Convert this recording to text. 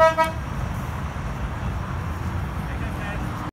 Música